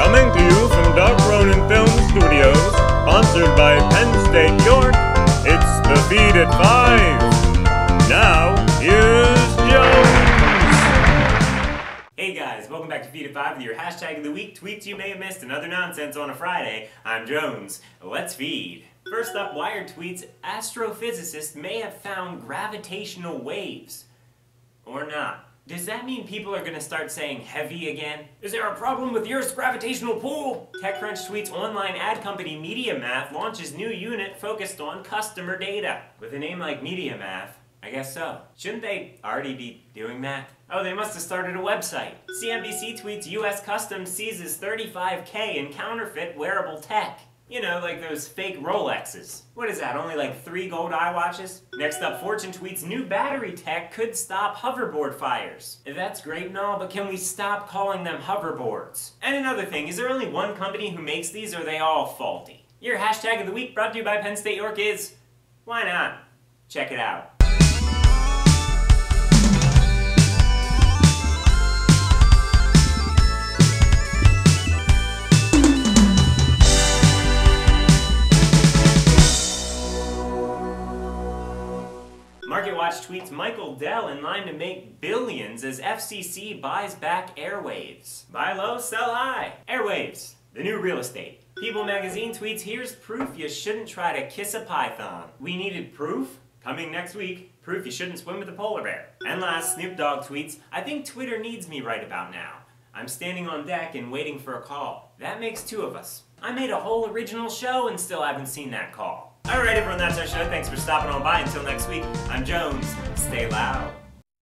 Coming to you from Dark Ronin Film Studios, sponsored by Penn State York, it's the Feed at 5. Now, here's Jones. Hey guys, welcome back to Feed at 5 with your hashtag of the week, tweets you may have missed, and other nonsense on a Friday. I'm Jones. Let's feed. First up, Wired tweets, astrophysicists may have found gravitational waves. Or not. Does that mean people are gonna start saying heavy again? Is there a problem with Earth's gravitational pull? TechCrunch tweets online ad company MediaMath launches new unit focused on customer data. With a name like MediaMath, I guess so. Shouldn't they already be doing that? Oh, they must have started a website. CNBC tweets US Customs seizes 35k in counterfeit wearable tech. You know, like those fake Rolexes. What is that, only like three gold eye watches? Next up, Fortune tweets, new battery tech could stop hoverboard fires. That's great and all, but can we stop calling them hoverboards? And another thing, is there only one company who makes these or are they all faulty? Your hashtag of the week brought to you by Penn State York is, why not? Check it out. MarketWatch tweets Michael Dell in line to make billions as FCC buys back Airwaves. Buy low, sell high. Airwaves, the new real estate. People magazine tweets, here's proof you shouldn't try to kiss a python. We needed proof? Coming next week, proof you shouldn't swim with a polar bear. And last, Snoop Dogg tweets, I think Twitter needs me right about now. I'm standing on deck and waiting for a call. That makes two of us. I made a whole original show and still haven't seen that call. Alright everyone, that's our show. Thanks for stopping on by. Until next week, I'm Jones. Stay loud.